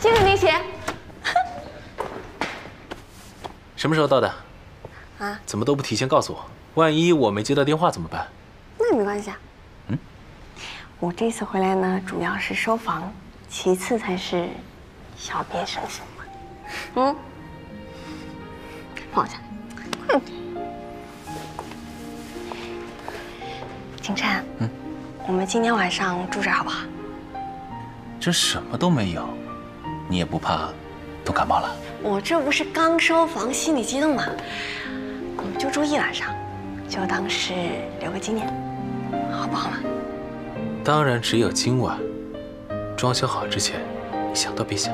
谢谢林姐。什么时候到的？啊？怎么都不提前告诉我？万一我没接到电话怎么办？那也没关系啊。嗯，我这次回来呢，主要是收房，其次才是小别胜新婚。嗯，放下，快点。景琛，嗯，我们今天晚上住这儿好不好？这什么都没有，你也不怕冻感冒了？我这不是刚收房，心里激动嘛。我们就住一晚上，就当是留个纪念，好不好嘛？当然只有今晚。装修好之前，你想都别想。